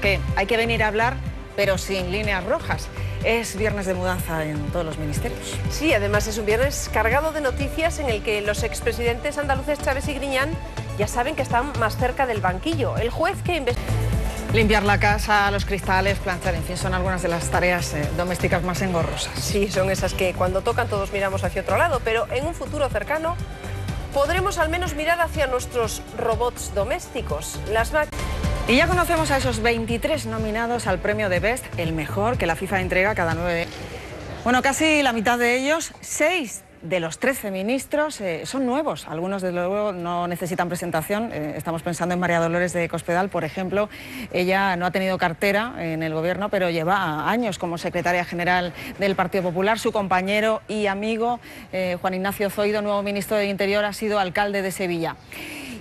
que hay que venir a hablar, pero sin líneas rojas. Es viernes de mudanza en todos los ministerios. Sí, además es un viernes cargado de noticias en el que los expresidentes andaluces Chávez y Griñán ya saben que están más cerca del banquillo. El juez que investiga... Limpiar la casa, los cristales, planchar, en fin, son algunas de las tareas eh, domésticas más engorrosas. Sí, son esas que cuando tocan todos miramos hacia otro lado, pero en un futuro cercano podremos al menos mirar hacia nuestros robots domésticos. Las máquinas... Y ya conocemos a esos 23 nominados al premio de Best, el mejor que la FIFA entrega cada nueve. Bueno, casi la mitad de ellos, seis de los 13 ministros eh, son nuevos. Algunos, desde luego, no necesitan presentación. Eh, estamos pensando en María Dolores de Cospedal, por ejemplo. Ella no ha tenido cartera en el gobierno, pero lleva años como secretaria general del Partido Popular. Su compañero y amigo, eh, Juan Ignacio Zoido, nuevo ministro de Interior, ha sido alcalde de Sevilla.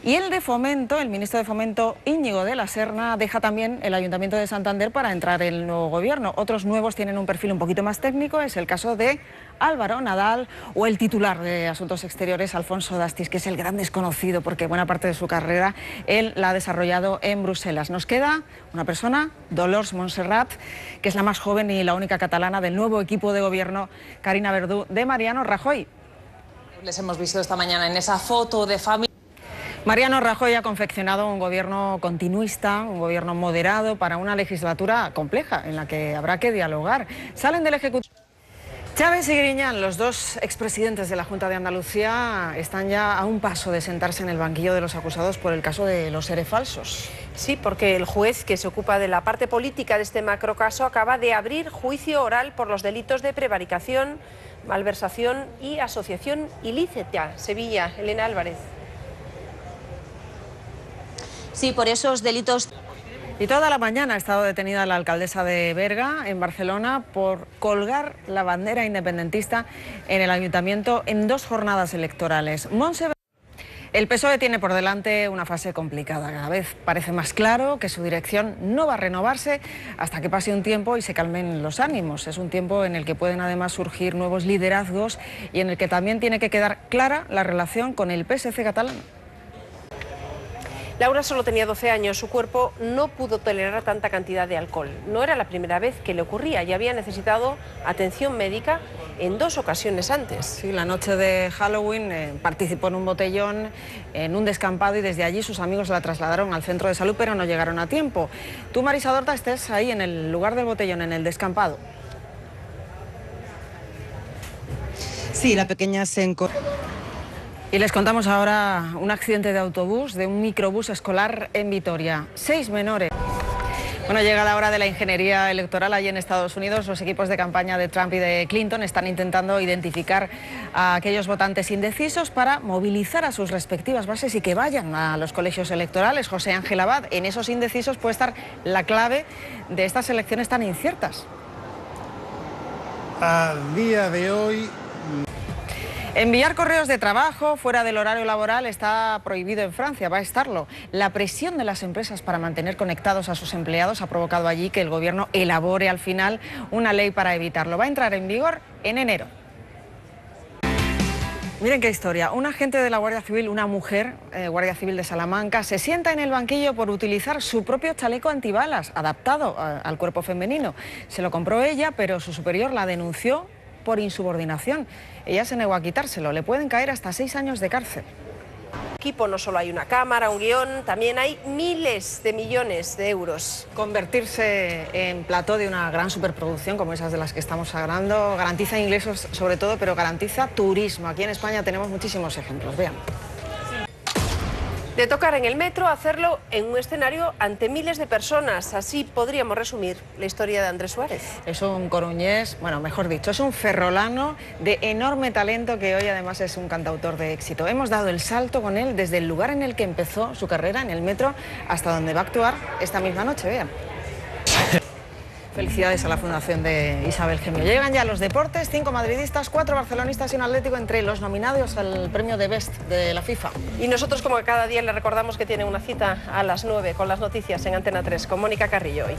Y el de Fomento, el ministro de Fomento Íñigo de la Serna, deja también el Ayuntamiento de Santander para entrar en el nuevo gobierno. Otros nuevos tienen un perfil un poquito más técnico, es el caso de Álvaro Nadal o el titular de Asuntos Exteriores, Alfonso Dastis, que es el gran desconocido porque buena parte de su carrera él la ha desarrollado en Bruselas. Nos queda una persona, Dolors Montserrat, que es la más joven y la única catalana del nuevo equipo de gobierno, Karina Verdú, de Mariano Rajoy. Les hemos visto esta mañana en esa foto de familia. Mariano Rajoy ha confeccionado un gobierno continuista, un gobierno moderado para una legislatura compleja en la que habrá que dialogar. Salen del Ejecutivo. Chávez y Griñán, los dos expresidentes de la Junta de Andalucía, están ya a un paso de sentarse en el banquillo de los acusados por el caso de los seres falsos. Sí, porque el juez que se ocupa de la parte política de este macrocaso acaba de abrir juicio oral por los delitos de prevaricación, malversación y asociación ilícita. Sevilla, Elena Álvarez. Sí, por esos delitos. Y toda la mañana ha estado detenida la alcaldesa de Berga, en Barcelona, por colgar la bandera independentista en el ayuntamiento en dos jornadas electorales. el PSOE tiene por delante una fase complicada. Cada vez parece más claro que su dirección no va a renovarse hasta que pase un tiempo y se calmen los ánimos. Es un tiempo en el que pueden además surgir nuevos liderazgos y en el que también tiene que quedar clara la relación con el PSC catalán. Laura solo tenía 12 años, su cuerpo no pudo tolerar tanta cantidad de alcohol. No era la primera vez que le ocurría y había necesitado atención médica en dos ocasiones antes. Sí, la noche de Halloween eh, participó en un botellón, en un descampado y desde allí sus amigos la trasladaron al centro de salud, pero no llegaron a tiempo. Tú, Marisa Dorta, estés ahí en el lugar del botellón, en el descampado. Sí, la pequeña se encontró. Y les contamos ahora un accidente de autobús, de un microbús escolar en Vitoria. Seis menores. Bueno, llega la hora de la ingeniería electoral allí en Estados Unidos. Los equipos de campaña de Trump y de Clinton están intentando identificar a aquellos votantes indecisos para movilizar a sus respectivas bases y que vayan a los colegios electorales. José Ángel Abad, en esos indecisos puede estar la clave de estas elecciones tan inciertas. Al día de hoy Enviar correos de trabajo fuera del horario laboral está prohibido en Francia, va a estarlo. La presión de las empresas para mantener conectados a sus empleados ha provocado allí que el gobierno elabore al final una ley para evitarlo. Va a entrar en vigor en enero. Miren qué historia. Un agente de la Guardia Civil, una mujer, eh, Guardia Civil de Salamanca, se sienta en el banquillo por utilizar su propio chaleco antibalas, adaptado al cuerpo femenino. Se lo compró ella, pero su superior la denunció por insubordinación. Ella se negó a quitárselo. Le pueden caer hasta seis años de cárcel. Equipo no solo hay una cámara, un guion, también hay miles de millones de euros. Convertirse en plató de una gran superproducción como esas de las que estamos hablando garantiza ingresos sobre todo, pero garantiza turismo. Aquí en España tenemos muchísimos ejemplos. Vean de tocar en el metro, hacerlo en un escenario ante miles de personas. Así podríamos resumir la historia de Andrés Suárez. Es un coruñés, bueno, mejor dicho, es un ferrolano de enorme talento que hoy además es un cantautor de éxito. Hemos dado el salto con él desde el lugar en el que empezó su carrera, en el metro, hasta donde va a actuar esta misma noche. Vean. Felicidades a la Fundación de Isabel Gemio. Llegan ya los deportes, cinco madridistas, cuatro barcelonistas y un atlético entre los nominados al premio de Best de la FIFA. Y nosotros como cada día le recordamos que tiene una cita a las nueve con las noticias en Antena 3 con Mónica Carrillo hoy.